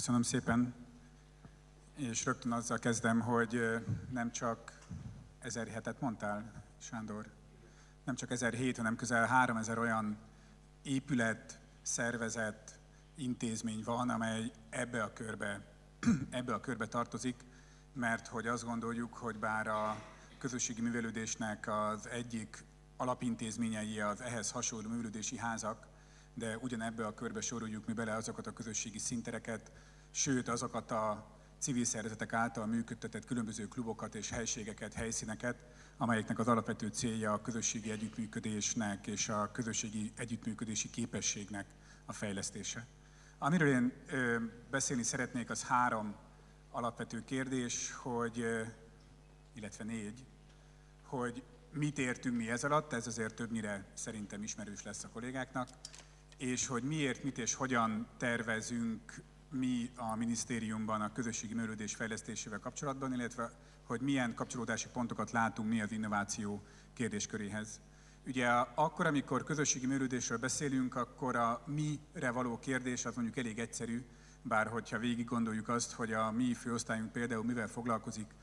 Köszönöm szépen, és rögtön azzal kezdem, hogy nem csak ezer hetet mondtál, Sándor, nem csak ezer hét, hanem közel három ezer olyan épület, szervezet, intézmény van, amely ebbe a körbe, ebbe a körbe tartozik, mert hogy azt gondoljuk, hogy bár a közösségi művelődésnek az egyik alapintézményei az ehhez hasonló művelődési házak, de ugyanebbe a körbe soroljuk mi bele azokat a közösségi szintereket, sőt azokat a civil szervezetek által működtetett különböző klubokat és helységeket, helyszíneket, amelyeknek az alapvető célja a közösségi együttműködésnek és a közösségi együttműködési képességnek a fejlesztése. Amiről én beszélni szeretnék, az három alapvető kérdés, hogy, illetve négy, hogy mit értünk mi ez alatt, ez azért többnyire szerintem ismerős lesz a kollégáknak, és hogy miért, mit és hogyan tervezünk mi a minisztériumban a közösségi művelődés fejlesztésével kapcsolatban, illetve hogy milyen kapcsolódási pontokat látunk mi az innováció kérdésköréhez. Ugye akkor, amikor közösségi művelődésről beszélünk, akkor a mire való kérdés az mondjuk elég egyszerű, bár hogyha végig gondoljuk azt, hogy a mi főosztályunk például mivel foglalkozik,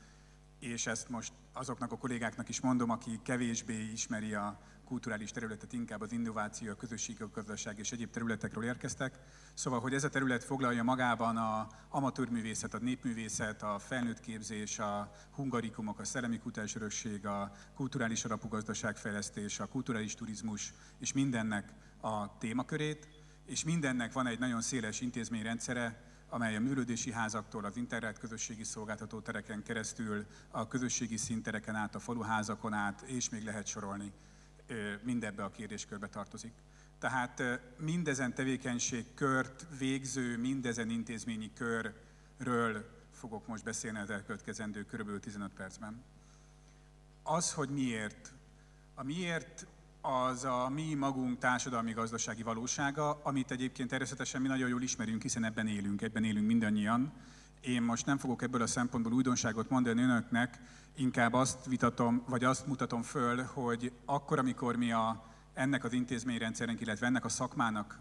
és ezt most azoknak a kollégáknak is mondom, aki kevésbé ismeri a kulturális területet, inkább az innováció, a közösségi gazdaság és egyéb területekről érkeztek. Szóval, hogy ez a terület foglalja magában a amatőrművészet, a népművészet, a felnőtt képzés, a hungarikumok, a szellemi örökség, a kulturális alapú gazdaságfejlesztés, a kulturális turizmus és mindennek a témakörét, és mindennek van egy nagyon széles intézményrendszere, amely a műlődési házaktól, az internet közösségi szolgáltató tereken keresztül, a közösségi szintereken át, a faluházakon át, és még lehet sorolni, mindebbe a kérdéskörbe tartozik. Tehát mindezen tevékenység-kört végző, mindezen intézményi körről fogok most beszélni az elkövetkezendő kb. 15 percben. Az, hogy miért. A miért az a mi magunk társadalmi-gazdasági valósága, amit egyébként természetesen mi nagyon jól ismerünk, hiszen ebben élünk, ebben élünk mindannyian. Én most nem fogok ebből a szempontból újdonságot mondani önöknek, inkább azt vitatom, vagy azt mutatom föl, hogy akkor, amikor mi a, ennek az intézményrendszernek, illetve ennek a szakmának,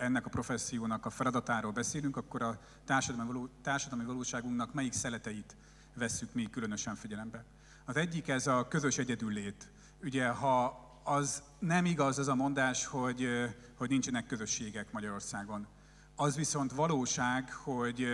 ennek a professziónak a feladatáról beszélünk, akkor a társadalmi, való, társadalmi valóságunknak melyik szeleteit vesszük mi különösen figyelembe. Az egyik ez a közös egyedüllét. Ugye, ha az nem igaz az a mondás, hogy, hogy nincsenek közösségek Magyarországon. Az viszont valóság, hogy,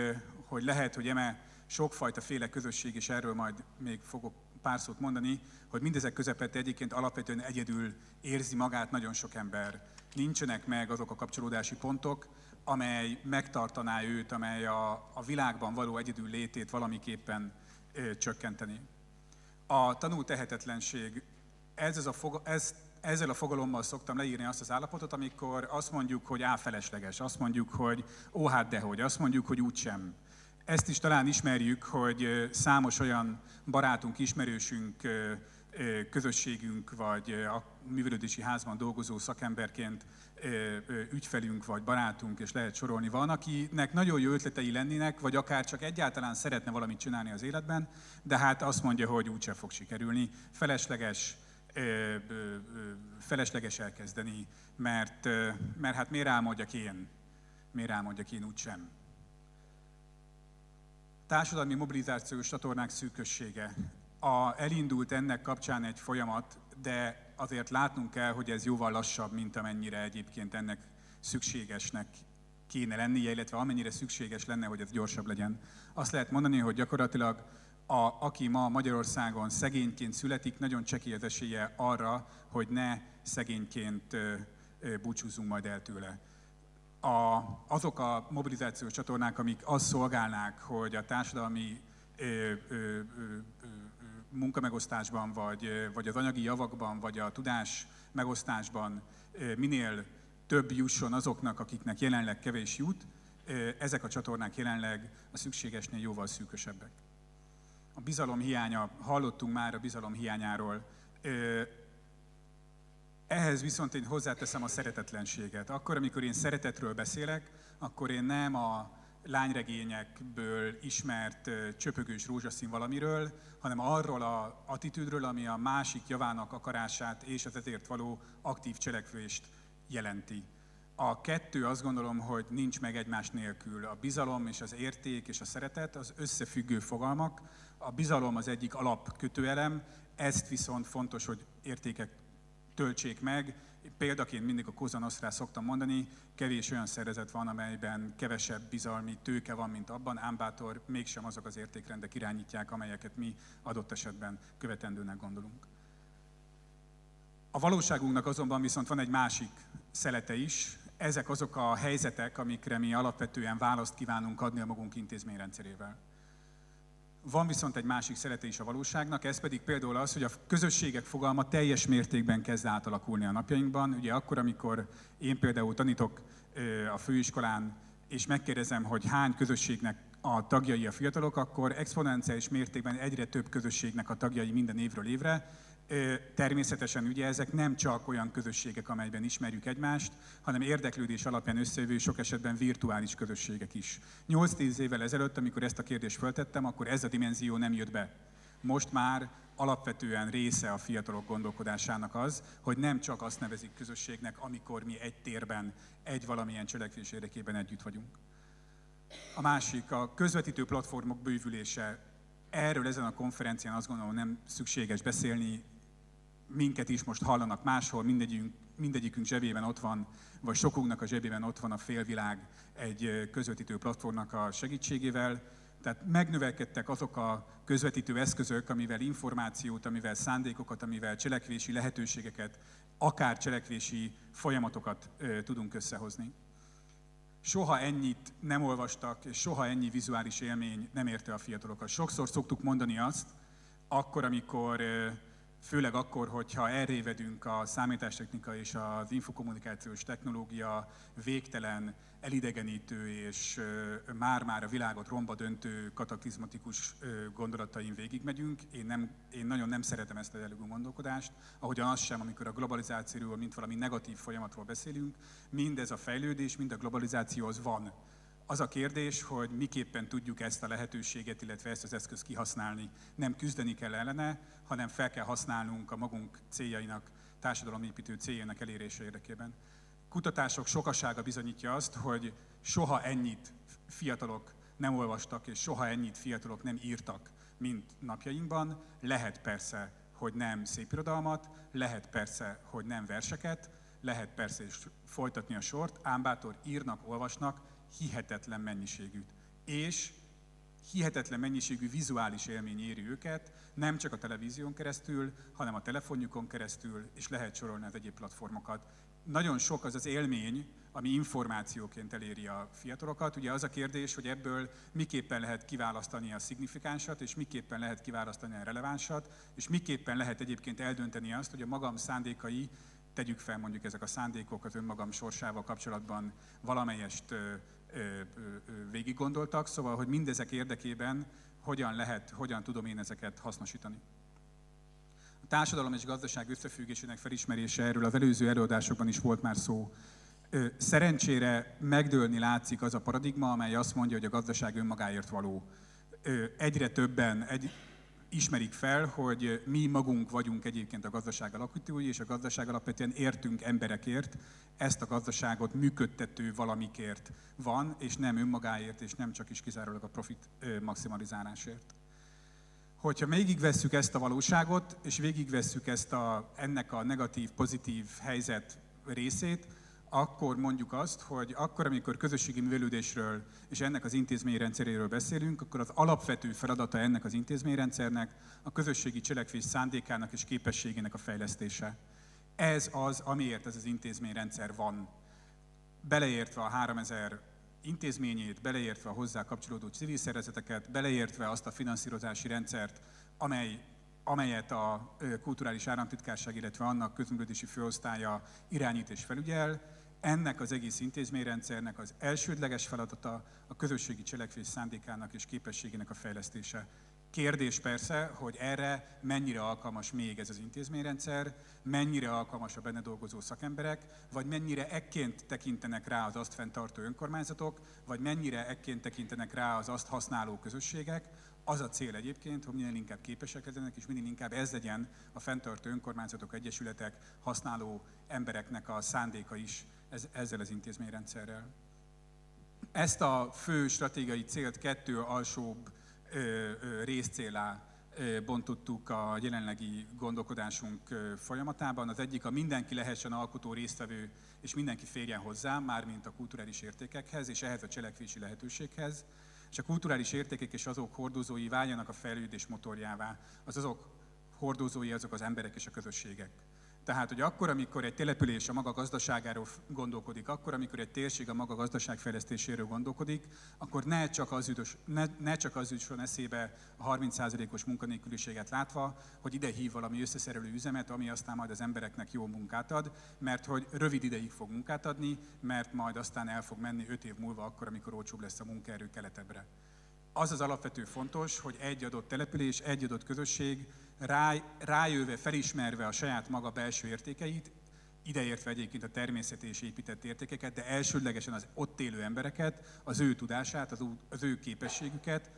hogy lehet, hogy eme sokfajta féle közösség, és erről majd még fogok pár szót mondani, hogy mindezek közepette egyébként alapvetően egyedül érzi magát nagyon sok ember. Nincsenek meg azok a kapcsolódási pontok, amely megtartaná őt, amely a, a világban való egyedül létét valamiképpen ö, csökkenteni. A tanult tehetetlenség ez, a fog, ez, ezzel a fogalommal szoktam leírni azt az állapotot, amikor azt mondjuk, hogy áfelesleges, azt mondjuk, hogy ó, hát dehogy, azt mondjuk, hogy úgysem. Ezt is talán ismerjük, hogy számos olyan barátunk, ismerősünk, közösségünk, vagy a művelődési házban dolgozó szakemberként ügyfelünk, vagy barátunk, és lehet sorolni van, akinek nagyon jó ötletei lennének, vagy akár csak egyáltalán szeretne valamit csinálni az életben, de hát azt mondja, hogy úgyse fog sikerülni. Felesleges, felesleges elkezdeni, mert, mert hát miért álmodjak én? Miért álmodjak én úgysem? Társadalmi mobilizációs csatornák szűkössége. A, elindult ennek kapcsán egy folyamat, de azért látnunk kell, hogy ez jóval lassabb, mint amennyire egyébként ennek szükségesnek kéne lennie, illetve amennyire szükséges lenne, hogy ez gyorsabb legyen. Azt lehet mondani, hogy gyakorlatilag a, aki ma Magyarországon szegényként születik, nagyon csekély az esélye arra, hogy ne szegényként búcsúzzunk majd el tőle. A, azok a mobilizációs csatornák, amik azt szolgálnák, hogy a társadalmi ö, ö, ö, munkamegosztásban, vagy, vagy az anyagi javakban, vagy a tudás megosztásban minél több jusson azoknak, akiknek jelenleg kevés jut, ezek a csatornák jelenleg a szükségesnél jóval szűkösebbek a bizalom hiánya, hallottunk már a bizalom hiányáról. Ehhez viszont én hozzáteszem a szeretetlenséget. Akkor, amikor én szeretetről beszélek, akkor én nem a lányregényekből ismert csöpögős rózsaszín valamiről, hanem arról a attitűdről, ami a másik javának akarását és az ezért való aktív cselekvést jelenti. A kettő azt gondolom, hogy nincs meg egymás nélkül. A bizalom és az érték és a szeretet az összefüggő fogalmak. A bizalom az egyik alapkötőelem, ezt viszont fontos, hogy értékek töltsék meg. Példaként mindig a Cosa Nostra szoktam mondani, kevés olyan szervezet van, amelyben kevesebb bizalmi tőke van, mint abban, ám bátor mégsem azok az értékrendek irányítják, amelyeket mi adott esetben követendőnek gondolunk. A valóságunknak azonban viszont van egy másik szelete is, ezek azok a helyzetek, amikre mi alapvetően választ kívánunk adni a magunk intézményrendszerével. Van viszont egy másik szerete is a valóságnak, ez pedig például az, hogy a közösségek fogalma teljes mértékben kezd átalakulni a napjainkban. Ugye akkor, amikor én például tanítok a főiskolán, és megkérdezem, hogy hány közösségnek a tagjai a fiatalok, akkor exponenciális mértékben egyre több közösségnek a tagjai minden évről évre, Természetesen ugye ezek nem csak olyan közösségek, amelyben ismerjük egymást, hanem érdeklődés alapján összejövő, sok esetben virtuális közösségek is. 8-10 évvel ezelőtt, amikor ezt a kérdést föltettem, akkor ez a dimenzió nem jött be. Most már alapvetően része a fiatalok gondolkodásának az, hogy nem csak azt nevezik közösségnek, amikor mi egy térben, egy valamilyen cselekvés érdekében együtt vagyunk. A másik, a közvetítő platformok bővülése. Erről ezen a konferencián azt gondolom nem szükséges beszélni, minket is most hallanak máshol, mindegyikünk, mindegyikünk zsebében ott van, vagy sokunknak a zsebében ott van a félvilág egy közvetítő platformnak a segítségével. Tehát megnövelkedtek azok a közvetítő eszközök, amivel információt, amivel szándékokat, amivel cselekvési lehetőségeket, akár cselekvési folyamatokat ö, tudunk összehozni. Soha ennyit nem olvastak, és soha ennyi vizuális élmény nem érte a fiatalokat. Sokszor szoktuk mondani azt, akkor, amikor főleg akkor, hogyha elrévedünk a számítástechnika és az infokommunikációs technológia végtelen, elidegenítő és már-már a világot romba döntő kataklizmatikus gondolatain végigmegyünk. Én, nem, én nagyon nem szeretem ezt a jellegű gondolkodást, ahogyan az sem, amikor a globalizációról, mint valami negatív folyamatról beszélünk, mindez a fejlődés, mind a globalizáció az van az a kérdés, hogy miképpen tudjuk ezt a lehetőséget, illetve ezt az eszközt kihasználni. Nem küzdeni kell ellene, hanem fel kell használnunk a magunk céljainak, társadalomépítő céljainak elérése érdekében. Kutatások sokasága bizonyítja azt, hogy soha ennyit fiatalok nem olvastak, és soha ennyit fiatalok nem írtak, mint napjainkban. Lehet persze, hogy nem szépirodalmat, lehet persze, hogy nem verseket, lehet persze is folytatni a sort, ám bátor írnak, olvasnak, hihetetlen mennyiségűt. És hihetetlen mennyiségű vizuális élmény éri őket, nem csak a televízión keresztül, hanem a telefonjukon keresztül, és lehet sorolni az egyéb platformokat. Nagyon sok az az élmény, ami információként eléri a fiatalokat. Ugye az a kérdés, hogy ebből miképpen lehet kiválasztani a szignifikánsat, és miképpen lehet kiválasztani a relevánsat, és miképpen lehet egyébként eldönteni azt, hogy a magam szándékai, tegyük fel mondjuk ezek a szándékok az önmagam sorsával kapcsolatban valamelyest végig gondoltak, szóval, hogy mindezek érdekében hogyan lehet, hogyan tudom én ezeket hasznosítani. A társadalom és gazdaság összefüggésének felismerése erről az előző előadásokban is volt már szó. Szerencsére megdőlni látszik az a paradigma, amely azt mondja, hogy a gazdaság önmagáért való. Egyre többen, egy, ismerik fel, hogy mi magunk vagyunk egyébként a gazdaság alapítói, és a gazdaság alapvetően értünk emberekért, ezt a gazdaságot működtető valamikért van, és nem önmagáért, és nem csak is kizárólag a profit maximalizálásért. Hogyha végigvesszük ezt a valóságot, és végigvesszük ezt a, ennek a negatív-pozitív helyzet részét, akkor mondjuk azt, hogy akkor, amikor közösségi művelődésről és ennek az intézményrendszeréről beszélünk, akkor az alapvető feladata ennek az intézményrendszernek a közösségi cselekvés szándékának és képességének a fejlesztése. Ez az, amiért ez az intézményrendszer van. Beleértve a 3000 intézményét, beleértve a hozzá kapcsolódó civil szervezeteket, beleértve azt a finanszírozási rendszert, amely amelyet a kulturális államtitkárság, illetve annak közműködési főosztálya irányít és felügyel, ennek az egész intézményrendszernek az elsődleges feladata a közösségi cselekvés szándékának és képességének a fejlesztése. Kérdés persze, hogy erre mennyire alkalmas még ez az intézményrendszer, mennyire alkalmas a benne dolgozó szakemberek, vagy mennyire ekként tekintenek rá az azt fenntartó önkormányzatok, vagy mennyire ekként tekintenek rá az azt használó közösségek. Az a cél egyébként, hogy minél inkább képesek legyenek, és minél inkább ez legyen a fenntartó önkormányzatok, egyesületek, használó embereknek a szándéka is, ez, ezzel az intézményrendszerrel. Ezt a fő stratégiai célt kettő alsóbb ö, részcélá bontottuk a jelenlegi gondolkodásunk folyamatában. Az egyik a mindenki lehessen alkotó résztvevő, és mindenki férjen hozzá, mármint a kulturális értékekhez, és ehhez a cselekvési lehetőséghez. És a kulturális értékek és azok hordozói váljanak a fejlődés motorjává. Az azok hordozói azok az emberek és a közösségek. Tehát, hogy akkor, amikor egy település a maga gazdaságáról gondolkodik, akkor, amikor egy térség a maga gazdaságfejlesztéséről gondolkodik, akkor ne csak az, üdös, ne, ne csak az üdösön eszébe a 30%-os munkanélküliséget látva, hogy ide hív valami összeszerelő üzemet, ami aztán majd az embereknek jó munkát ad, mert hogy rövid ideig fog munkát adni, mert majd aztán el fog menni 5 év múlva akkor, amikor olcsóbb lesz a munkaerő keletebbre. Az az alapvető fontos, hogy egy adott település, egy adott közösség rá, rájöve, felismerve a saját maga belső értékeit, ideértve egyébként a természeti és épített értékeket, de elsődlegesen az ott élő embereket, az ő tudását, az, az ő képességüket.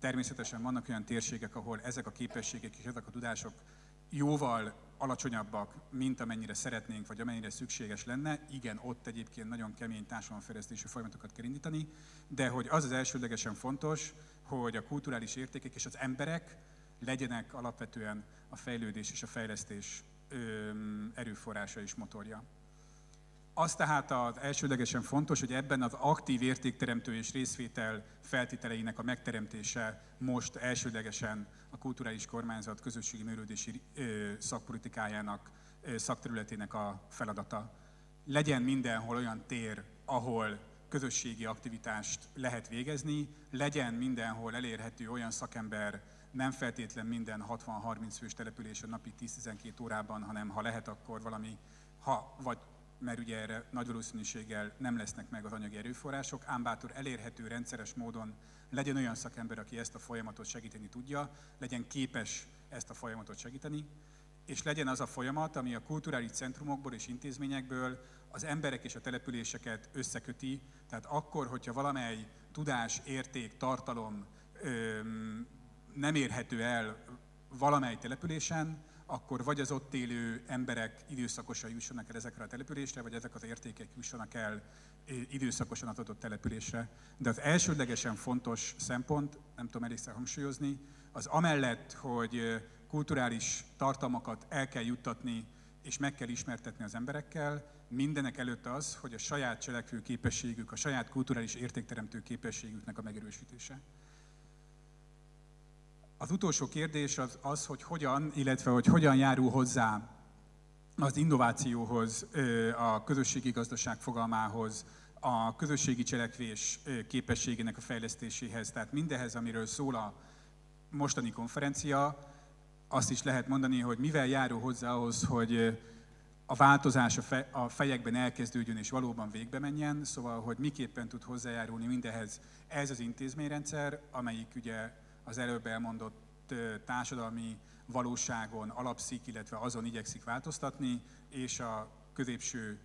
Természetesen vannak olyan térségek, ahol ezek a képességek és ezek a tudások jóval alacsonyabbak, mint amennyire szeretnénk, vagy amennyire szükséges lenne. Igen, ott egyébként nagyon kemény társadalomfejlesztési folyamatokat kell indítani, de hogy az az elsődlegesen fontos, hogy a kulturális értékek és az emberek legyenek alapvetően a fejlődés és a fejlesztés erőforrása és motorja. Az tehát az elsődlegesen fontos, hogy ebben az aktív értékteremtő és részvétel feltételeinek a megteremtése most elsődlegesen a kulturális kormányzat közösségi műrődési szakpolitikájának, szakterületének a feladata. Legyen mindenhol olyan tér, ahol közösségi aktivitást lehet végezni, legyen mindenhol elérhető olyan szakember, nem feltétlen minden 60-30 fős településen napi 10-12 órában, hanem ha lehet, akkor valami, ha vagy mert ugye erre nagy valószínűséggel nem lesznek meg az anyagi erőforrások, ám bátor elérhető rendszeres módon legyen olyan szakember, aki ezt a folyamatot segíteni tudja, legyen képes ezt a folyamatot segíteni, és legyen az a folyamat, ami a kulturális centrumokból és intézményekből az emberek és a településeket összeköti, tehát akkor, hogyha valamely tudás, érték, tartalom nem érhető el valamely településen, akkor vagy az ott élő emberek időszakosan jussanak el ezekre a településre, vagy ezek az értékek jussanak el időszakosan az adott településre. De az elsődlegesen fontos szempont, nem tudom elégszer hangsúlyozni, az amellett, hogy kulturális tartalmakat el kell juttatni, és meg kell ismertetni az emberekkel, mindenek előtt az, hogy a saját cselekvő képességük, a saját kulturális értékteremtő képességüknek a megerősítése. Az utolsó kérdés az, az, hogy hogyan, illetve hogy hogyan járul hozzá az innovációhoz, a közösségi gazdaság fogalmához, a közösségi cselekvés képességének a fejlesztéséhez. Tehát mindehez, amiről szól a mostani konferencia, azt is lehet mondani, hogy mivel járul hozzá ahhoz, hogy a változás a fejekben elkezdődjön és valóban végbe menjen, szóval, hogy miképpen tud hozzájárulni mindehez ez az intézményrendszer, amelyik ugye az előbb elmondott társadalmi valóságon alapszik, illetve azon igyekszik változtatni, és a középső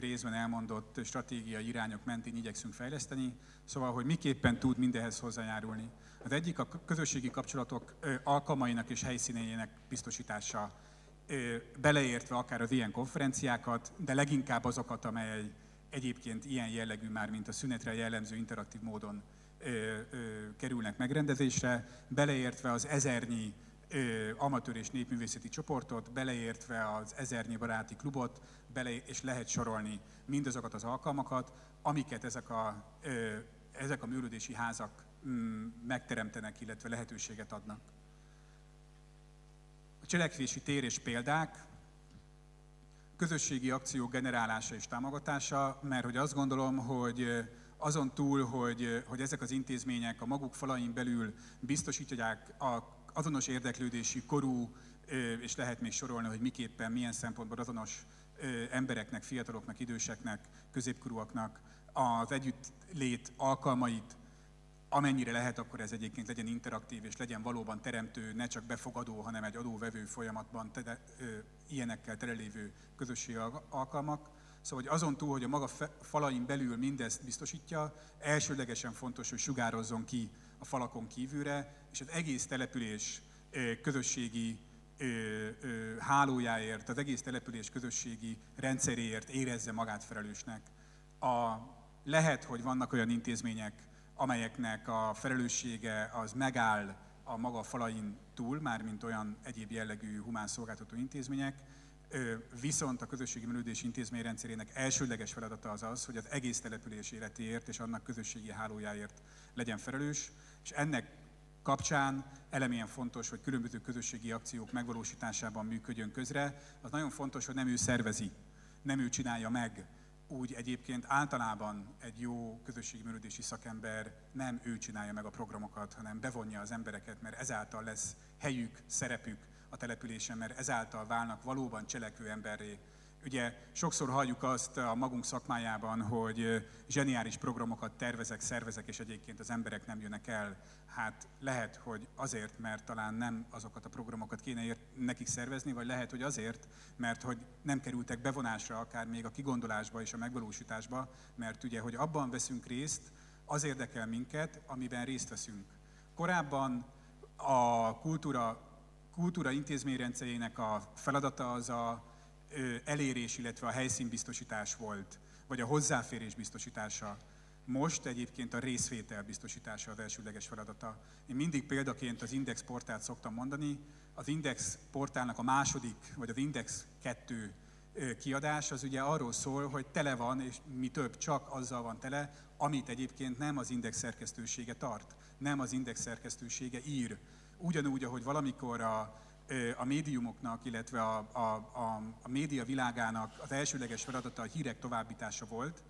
részben elmondott stratégiai irányok mentén igyekszünk fejleszteni, szóval, hogy miképpen tud mindehez hozzájárulni. Az egyik a közösségi kapcsolatok alkalmainak és helyszínéjének biztosítása, beleértve akár az ilyen konferenciákat, de leginkább azokat, amely egyébként ilyen jellegű már, mint a szünetre jellemző interaktív módon kerülnek megrendezésre, beleértve az ezernyi amatőr és népművészeti csoportot, beleértve az ezernyi baráti klubot, bele, és lehet sorolni mindazokat az alkalmakat, amiket ezek a, ezek a műlődési házak mm, megteremtenek, illetve lehetőséget adnak. A cselekvési tér és példák, közösségi akció generálása és támogatása, mert hogy azt gondolom, hogy azon túl, hogy, hogy ezek az intézmények a maguk falain belül biztosítják a azonos érdeklődési korú, és lehet még sorolni, hogy miképpen, milyen szempontból azonos embereknek, fiataloknak, időseknek, középkorúaknak az együttlét alkalmait, amennyire lehet, akkor ez egyébként legyen interaktív, és legyen valóban teremtő, ne csak befogadó, hanem egy adóvevő folyamatban tede, ö, ilyenekkel terelévő közösségi alkalmak. Szóval, hogy azon túl, hogy a maga falain belül mindezt biztosítja, elsődlegesen fontos, hogy sugározzon ki a falakon kívülre, és az egész település közösségi hálójáért, az egész település közösségi rendszeréért érezze magát felelősnek. A, lehet, hogy vannak olyan intézmények, amelyeknek a felelőssége az megáll a maga falain túl, mármint olyan egyéb jellegű humán szolgáltató intézmények, viszont a közösségi működés intézményrendszerének elsődleges feladata az az, hogy az egész település életéért és annak közösségi hálójáért legyen felelős, és ennek kapcsán elemén fontos, hogy különböző közösségi akciók megvalósításában működjön közre. Az nagyon fontos, hogy nem ő szervezi, nem ő csinálja meg, úgy egyébként általában egy jó közösségi működési szakember nem ő csinálja meg a programokat, hanem bevonja az embereket, mert ezáltal lesz helyük, szerepük a településen, mert ezáltal válnak valóban cselekvő emberré. Ugye sokszor halljuk azt a magunk szakmájában, hogy zseniális programokat tervezek, szervezek, és egyébként az emberek nem jönnek el. Hát lehet, hogy azért, mert talán nem azokat a programokat kéne nekik szervezni, vagy lehet, hogy azért, mert hogy nem kerültek bevonásra akár még a kigondolásba és a megvalósításba, mert ugye, hogy abban veszünk részt, az érdekel minket, amiben részt veszünk. Korábban a kultúra, kultúra intézményrendszerének a feladata az a elérés, illetve a helyszínbiztosítás volt, vagy a hozzáférés biztosítása. Most egyébként a részvétel biztosítása az elsődleges feladata. Én mindig példaként az Index portált szoktam mondani. Az Index portálnak a második, vagy az Index 2 kiadás az ugye arról szól, hogy tele van, és mi több, csak azzal van tele, amit egyébként nem az Index szerkesztősége tart, nem az Index szerkesztősége ír. Ugyanúgy, ahogy valamikor a, a médiumoknak, illetve a, a, a, a média világának az elsődleges feladata a hírek továbbítása volt,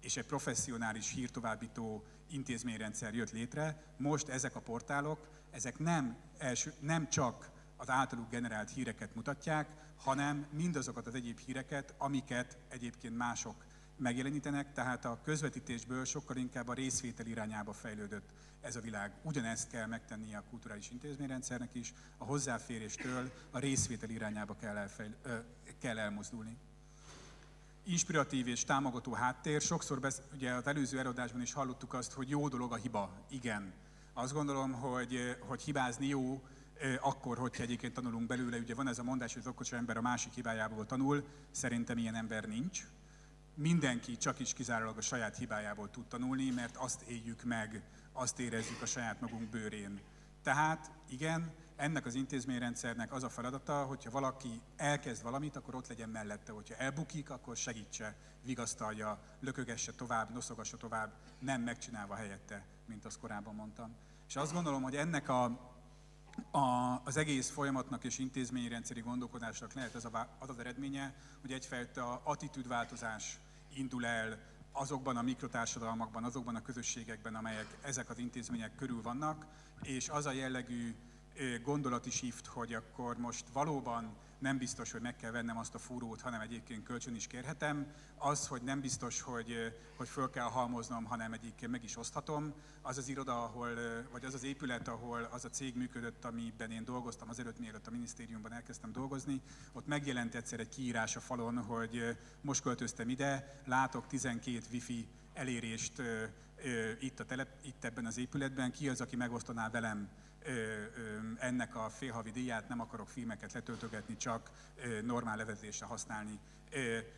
és egy professzionális hírtovábbító intézményrendszer jött létre. Most ezek a portálok, ezek nem, első, nem csak az általuk generált híreket mutatják, hanem mindazokat az egyéb híreket, amiket egyébként mások megjelenítenek, tehát a közvetítésből sokkal inkább a részvétel irányába fejlődött ez a világ. Ugyanezt kell megtennie a kulturális intézményrendszernek is, a hozzáféréstől a részvétel irányába kell, elfejl, ö, kell elmozdulni. Inspiratív és támogató háttér. Sokszor besz, ugye az előző előadásban is hallottuk azt, hogy jó dolog a hiba. Igen. Azt gondolom, hogy, hogy hibázni jó, akkor, hogyha egyébként tanulunk belőle. Ugye van ez a mondás, hogy az okos ember a másik hibájából tanul. Szerintem ilyen ember nincs mindenki csak is kizárólag a saját hibájából tud tanulni, mert azt éljük meg, azt érezzük a saját magunk bőrén. Tehát igen, ennek az intézményrendszernek az a feladata, hogyha valaki elkezd valamit, akkor ott legyen mellette. Hogyha elbukik, akkor segítse, vigasztalja, lökögesse tovább, noszogassa tovább, nem megcsinálva helyette, mint azt korábban mondtam. És azt gondolom, hogy ennek a, a, az egész folyamatnak és intézményrendszeri gondolkodásnak lehet az, a, az az eredménye, hogy egyfajta attitűdváltozás indul el azokban a mikrotársadalmakban, azokban a közösségekben, amelyek ezek az intézmények körül vannak, és az a jellegű gondolati shift, hogy akkor most valóban nem biztos, hogy meg kell vennem azt a fúrót, hanem egyébként kölcsön is kérhetem. Az, hogy nem biztos, hogy, hogy föl kell halmoznom, hanem egyébként meg is oszthatom. Az az iroda, ahol, vagy az az épület, ahol az a cég működött, amiben én dolgoztam az előtt, mielőtt a minisztériumban elkezdtem dolgozni, ott megjelent egyszer egy kiírás a falon, hogy most költöztem ide, látok 12 wifi elérést itt, a telep, itt ebben az épületben, ki az, aki megosztaná velem ennek a félhavi díját, nem akarok filmeket letöltögetni, csak normál levezésre használni.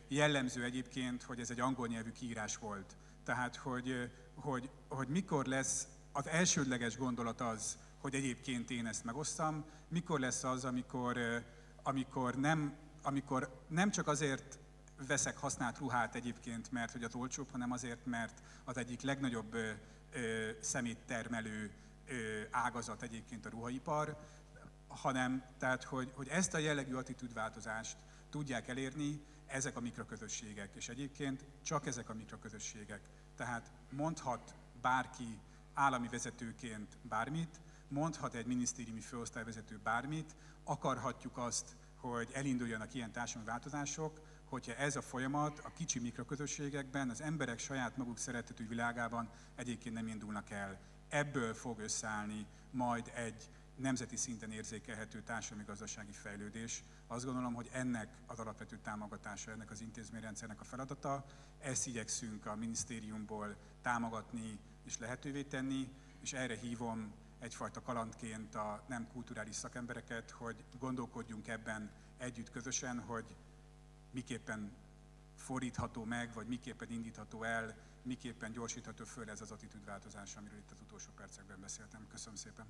Jellemző egyébként, hogy ez egy angol nyelvű kiírás volt. Tehát, hogy, hogy, hogy mikor lesz az elsődleges gondolat az, hogy egyébként én ezt megosztam, mikor lesz az, amikor, amikor, nem, amikor nem csak azért veszek használt ruhát egyébként, mert hogy az olcsóbb, hanem azért, mert az egyik legnagyobb szeméttermelő ágazat egyébként a ruhaipar, hanem tehát, hogy, hogy ezt a jellegű attitűdváltozást tudják elérni ezek a mikroközösségek, és egyébként csak ezek a mikroközösségek. Tehát mondhat bárki állami vezetőként bármit, mondhat egy minisztériumi főosztályvezető bármit, akarhatjuk azt, hogy elinduljanak ilyen társadalmi változások, hogyha ez a folyamat a kicsi mikroközösségekben, az emberek saját maguk szeretetű világában egyébként nem indulnak el ebből fog összeállni majd egy nemzeti szinten érzékelhető társadalmi-gazdasági fejlődés. Azt gondolom, hogy ennek az alapvető támogatása, ennek az intézményrendszernek a feladata. Ezt igyekszünk a minisztériumból támogatni és lehetővé tenni, és erre hívom egyfajta kalandként a nem kulturális szakembereket, hogy gondolkodjunk ebben együtt közösen, hogy miképpen fordítható meg, vagy miképpen indítható el, miképpen gyorsítható föl ez az attitűdváltozás, amiről itt az utolsó percekben beszéltem. Köszönöm szépen!